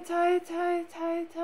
tight, tight, tight, tight.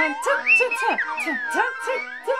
tut tut tut tut tut tut.